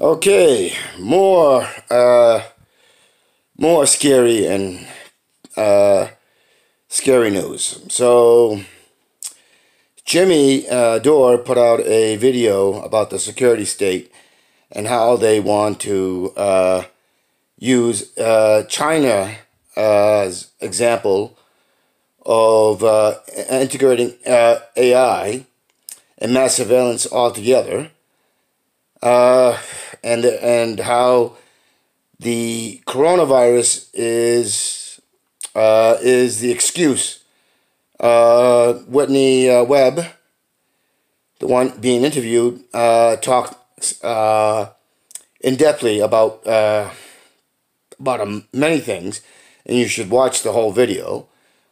Okay, more uh, more scary and uh, scary news. So Jimmy uh, Dore put out a video about the security state and how they want to uh, use uh, China as example of uh, integrating uh, AI and mass surveillance altogether uh, and and how the coronavirus is uh, is the excuse. Uh, Whitney uh, Webb, the one being interviewed, uh, talks uh, in depthly about uh, about many things, and you should watch the whole video.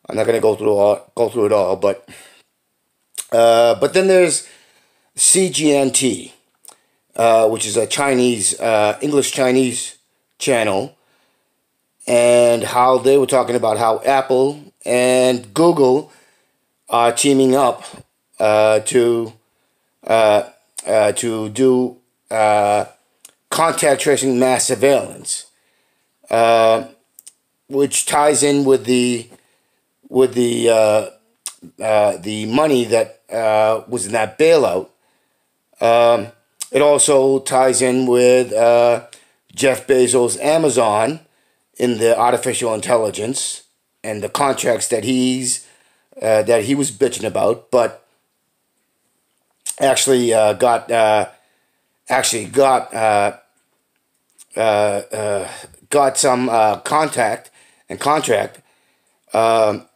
I'm not gonna go through all go through it all, but but then there's CGNT uh, which is a Chinese, uh, English Chinese channel, and how they were talking about how Apple and Google are teaming up uh, to uh, uh, to do contact tracing mass surveillance, which ties in with the with the the money that was in that bailout. Um, it also ties in with uh, Jeff Bezos' Amazon in the artificial intelligence and the contracts that he's uh, that he was bitching about, but actually uh, got uh, actually got uh, uh, got some contact and contract. Um,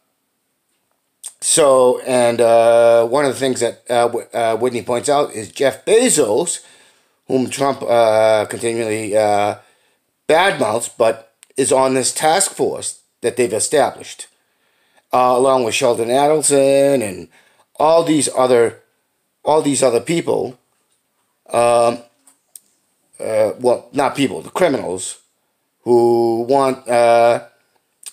so, and uh, one of the things that uh, uh, Whitney points out is Jeff Bezos, whom Trump uh, continually uh, badmouths, but is on this task force that they've established, uh, along with Sheldon Adelson and all these other, all these other people. Um, well, not people, the criminals, who want,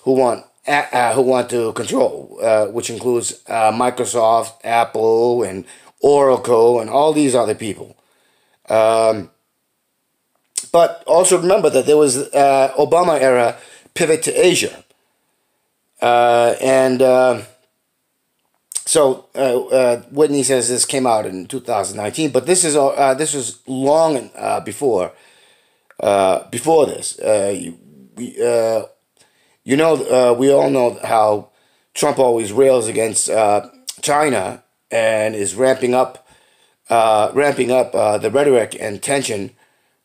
who want uh, who want to control, uh, which includes uh, Microsoft, Apple, and Oracle, and all these other people. Um, but also remember that there was uh, Obama era pivot to Asia, uh, and uh, so Whitney says this came out in 2019, but this is this was long before before this. we you know, uh, we all know how Trump always rails against uh, China and is ramping up, uh, ramping up uh, the rhetoric and tension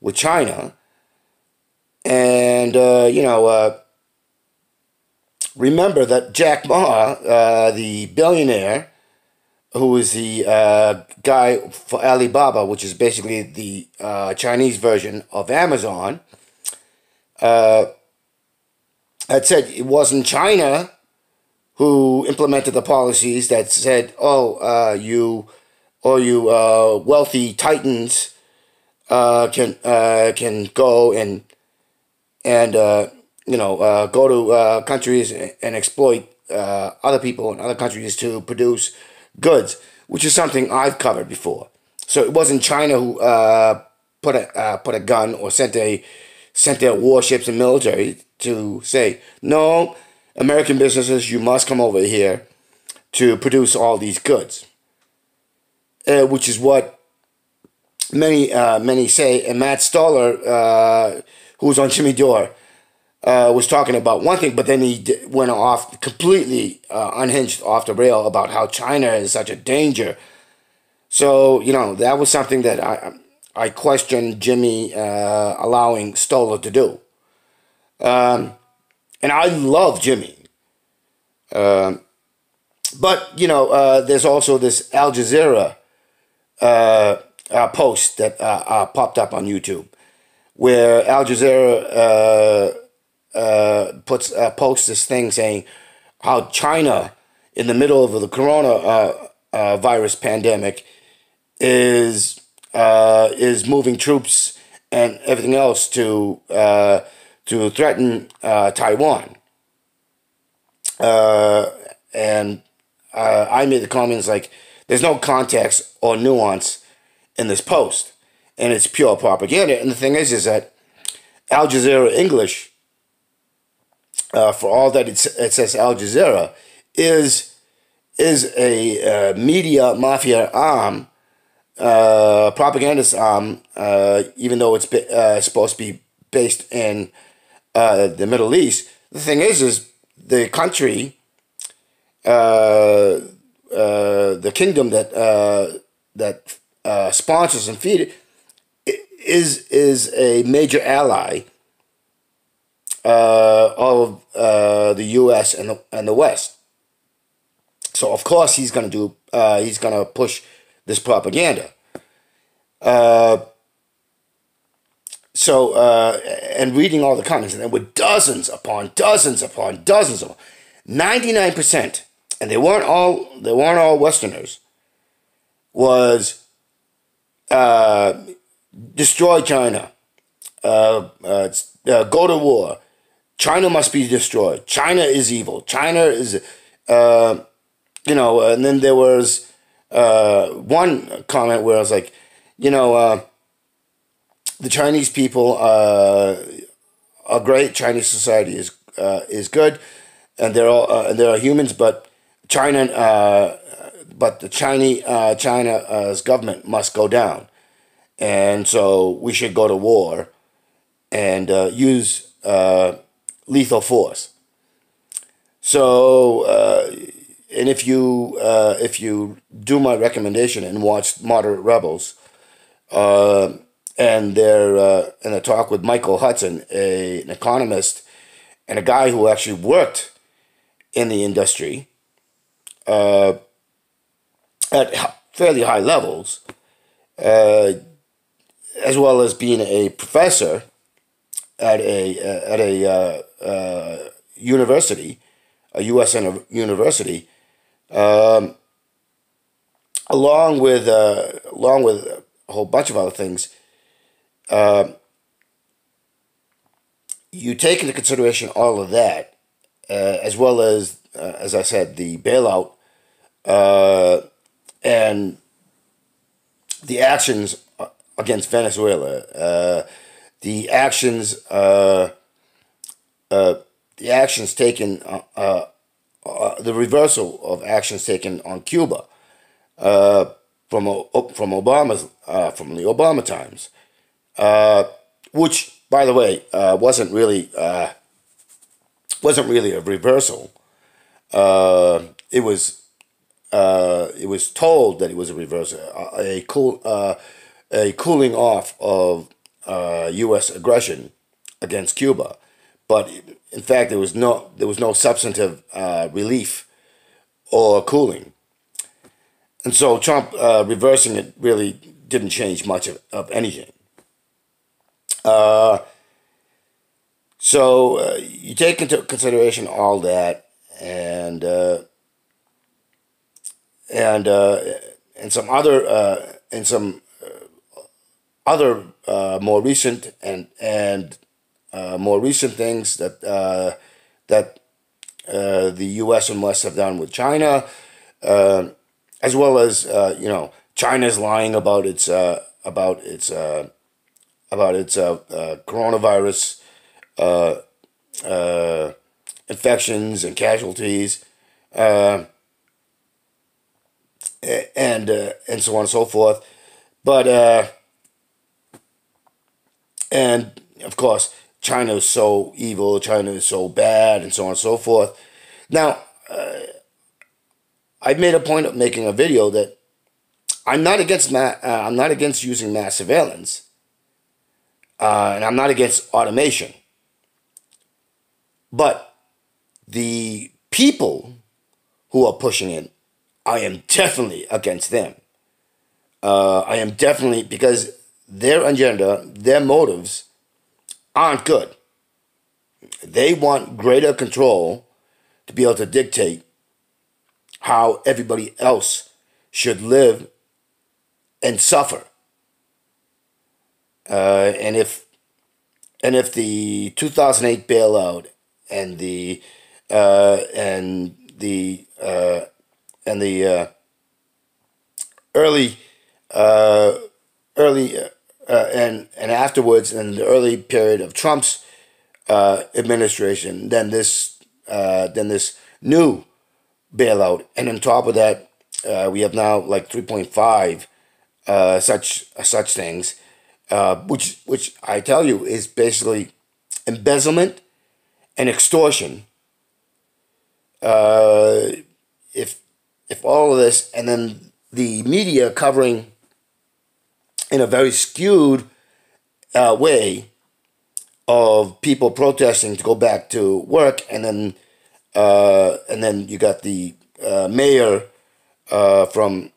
with China. And uh, you know, uh, remember that Jack Ma, the billionaire, who is the guy for Alibaba, which is basically the Chinese version of Amazon had said it wasn't China who implemented the policies that said, "Oh, uh, you, or you uh, wealthy titans uh, can uh, can go and and uh, you know uh, go to countries and exploit other people in other countries to produce goods," which is something I've covered before. So it wasn't China who put a put a gun or sent a sent their warships and military to say, no, American businesses, you must come over here to produce all these goods. Uh, which is what many uh, many say. And Matt Stoller, uh, who was on Jimmy Dore, uh, was talking about one thing, but then he went off completely uh, unhinged off the rail about how China is such a danger. So you know that was something that I I questioned Jimmy uh, allowing Stoller to do. Um, and I love Jimmy. Um, but, you know, uh, there's also this Al Jazeera uh, uh post that uh, popped up on YouTube where Al Jazeera puts posts this thing saying how China, in the middle of the corona virus pandemic, is is moving troops and everything else to to threaten uh, Taiwan. Uh, and uh, I made the comments like, there's no context or nuance in this post. and it's pure propaganda. And the thing is, is that Al Jazeera English, uh, for all that it says Al Jazeera, is is a uh, media mafia arm, uh, propagandist arm, uh, even though it's uh, supposed to be based in uh, the Middle East. The thing is, is the country, uh, uh, the kingdom that uh, that uh, sponsors and feed it is is a major ally uh, of uh, the U.S. and the, and the West. So of course he's to do. Uh, he's to push this propaganda. Uh, so uh, and reading all the comments, and there were dozens upon dozens upon dozens of ninety nine percent, and they weren't all they weren't all Westerners. Was uh, destroy China, uh, uh, uh, go to war. China must be destroyed. China is evil. China is. Uh, you know, and then there was uh, one comment where I was like, you know, uh, the Chinese people uh, are great. Chinese society is uh, is good, and they're all uh, and they're humans. But China, uh, but the Chinese China's government must go down, and so we should go to war, and use lethal force. So and if you uh, if you do my recommendation and watch Moderate Rebels, uh, and their uh, and a talk with Michael Hudson, a, an economist, and a guy who actually worked in the industry uh, at fairly high levels, uh, as well as being a professor at a uh, at a university, a U.S. university um, along with uh, along with a whole bunch of other things, uh, you take into consideration all of that, uh, as well as uh, as I said, the bailout uh, and the actions against Venezuela, uh, the actions the actions taken uh, the reversal of actions taken on Cuba uh, from from Obama's uh, from the Obama times, uh, which by the way uh, wasn't really wasn't really a reversal. it was it was told that it was a reversal, a, a cool a cooling off of U.S. aggression against Cuba, but in fact, there was no there was no substantive uh, relief or cooling, and so Trump uh, reversing it really didn't change much of, of anything. Uh, so uh, you take into consideration all that, and uh, and uh, and some other and some other more recent and and uh, more recent things that uh, that uh, the U.S. and West have done with China, uh, as well as uh, you know China's lying about its about its about its coronavirus infections and casualties. and and so on and so forth, but and of course China is so evil, China is so bad, and so on and so forth. Now, uh, I made a point of making a video that I'm not against ma- uh, I'm not against using mass surveillance, uh, and I'm not against automation. But the people who are pushing it, I am definitely against them. Uh, I am definitely because their agenda, their motives aren't good. They want greater control to be able to dictate how everybody else should live and suffer. Uh, and if and if the 2008 bailout and the uh, and the uh, and the uh, early uh, early uh, and and afterwards in the early period of Trump's uh, administration, then this uh, then this new bailout, and on top of that, uh, we have now like three point five uh, such such things, uh, which which I tell you is basically embezzlement and extortion. Uh, if if all of this, and then the media covering in a very skewed uh, way of people protesting to go back to work, and then uh, and then you got the uh, mayor uh, from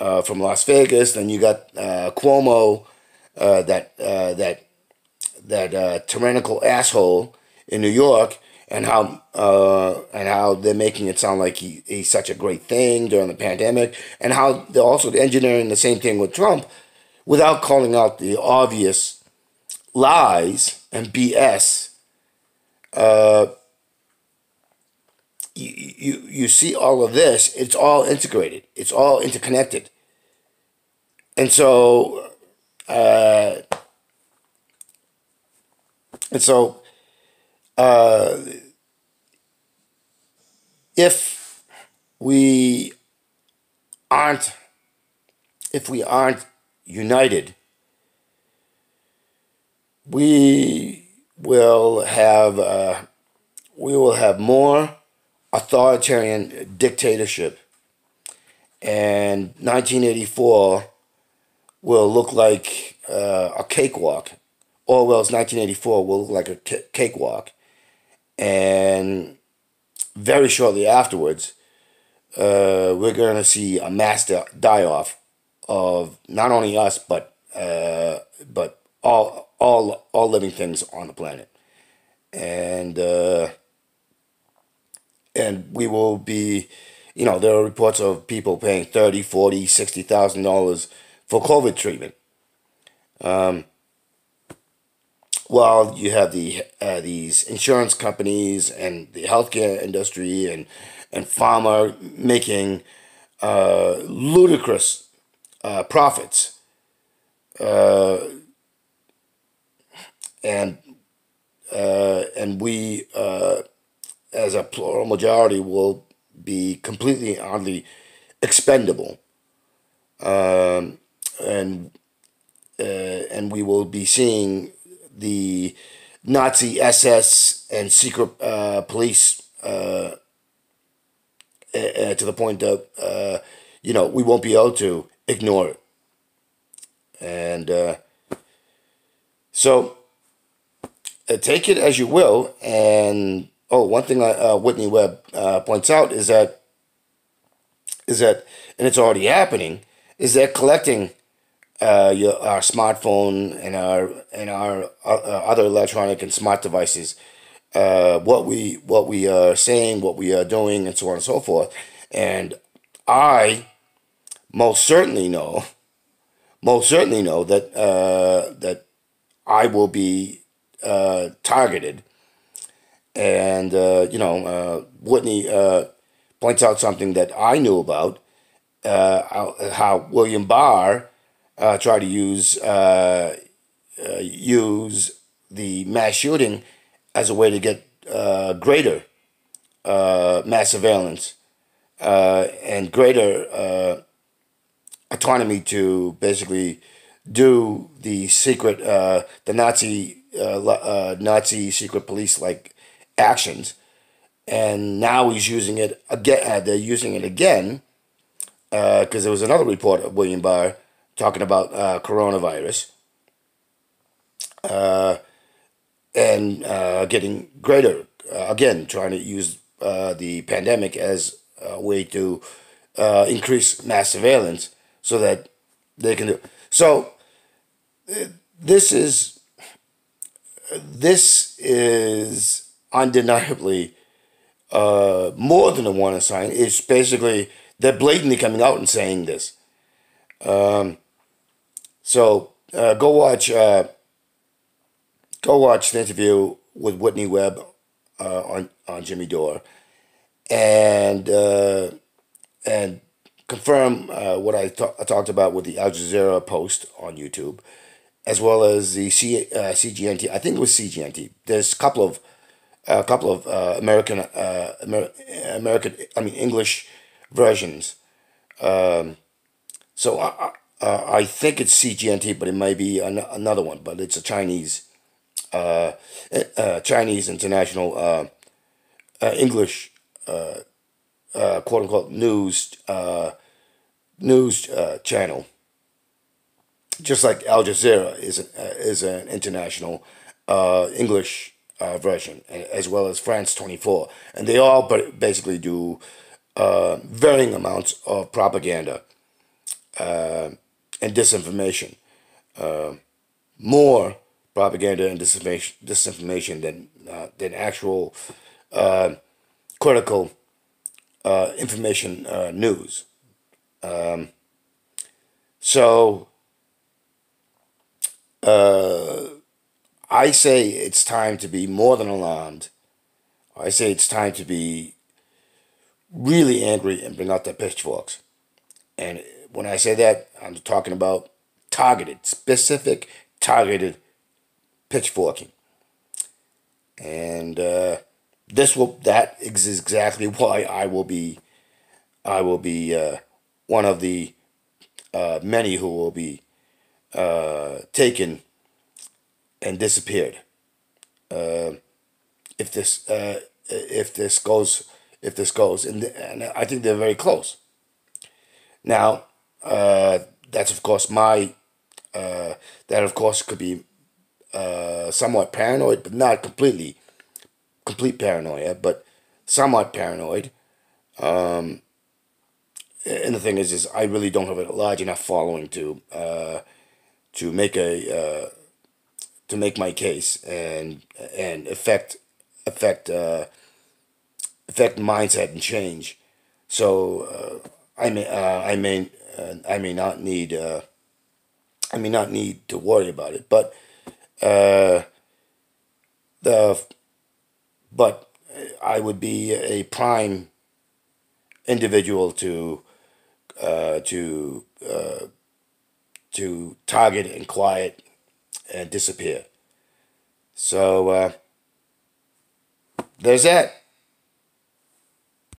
uh, from Las Vegas, then you got uh, Cuomo, that that that tyrannical asshole in New York, and how uh, and how they're making it sound like he, he's such a great thing during the pandemic, and how they're also engineering the same thing with Trump, without calling out the obvious lies and BS. Uh, you, you you see all of this. It's all integrated. It's all interconnected. And so, uh, and so uh, if we aren't if we aren't united, we will have uh, we will have more authoritarian dictatorship, and 1984 will look like uh, a cakewalk. Orwell's 1984 will look like a cakewalk. And very shortly afterwards, uh, we're going to see a mass die off of not only us but uh, but all all all living things on the planet, and uh, and we will be, you know, there are reports of people paying thirty, forty, sixty thousand dollars for COVID treatment. Um, well, you have the uh, these insurance companies and the healthcare industry and and pharma making uh, ludicrous uh, profits, uh, and uh, and we uh, as a plural majority will be completely utterly expendable, um, and and we will be seeing the Nazi SS and secret uh, police uh, uh, to the point that uh, you know we won't be able to ignore it, and uh, so uh, take it as you will. And oh, one thing Whitney Webb points out is that is that and it's already happening is that collecting uh, your, our smartphone and our and our uh, other electronic and smart devices, uh, what we what we are saying, what we are doing, and so on and so forth. And I most certainly know, most certainly know that uh, that I will be uh, targeted. And uh, you know, uh, Whitney uh, points out something that I knew about how William Barr try to use use the mass shooting as a way to get greater mass surveillance uh, and greater autonomy to basically do the secret the Nazi Nazi secret police like actions, and now he's using it again. they're using it again because there was another report of William Barr talking about uh, coronavirus uh, and uh, getting greater. Uh, again, trying to use uh, the pandemic as a way to uh, increase mass surveillance so that they can do. So this is this is undeniably uh, more than a warning sign. It's basically they're blatantly coming out and saying this. Um, so uh, go watch uh, go watch the interview with Whitney Webb uh, on on Jimmy Dore, and uh, and confirm uh, what I, I talked about with the Al Jazeera post on YouTube, as well as the C, uh, CGNT. I think it was CGNT. There's a couple of a couple of uh, American uh, Amer- American I mean English versions. Um, so I, I, I think it's CGNT, but it might be an- another one. But it's a Chinese uh, uh, Chinese international uh, uh, English uh, uh, quote unquote news uh, news uh, channel. Just like Al Jazeera is an, uh, is an international uh, English uh, version, as well as France twenty four, and they all but basically do uh, varying amounts of propaganda and disinformation. More propaganda and disinformation, disinformation than than actual critical information news. Um, so uh, I say it's time to be more than alarmed. I say it's time to be really angry and bring out the pitchforks. And when I say that, I'm talking about targeted, specific, targeted pitchforking. And uh, this will that is exactly why I will be I will be uh, one of the uh, many who will be uh, taken and disappeared. Uh, if this uh, if this goes if this goes and, and I think they're very close. Now uh, that's of course my uh, that of course could be somewhat paranoid, but not completely complete paranoia, but somewhat paranoid. Um, and the thing is, is I really don't have a large enough following to uh, to make a uh, to make my case and and affect affect uh, affect mindset and change. So uh, I may uh, I may uh, I may not need I may not need to worry about it, but the but I would be a prime individual to uh, to uh, to target and quiet and disappear. So uh, there's that.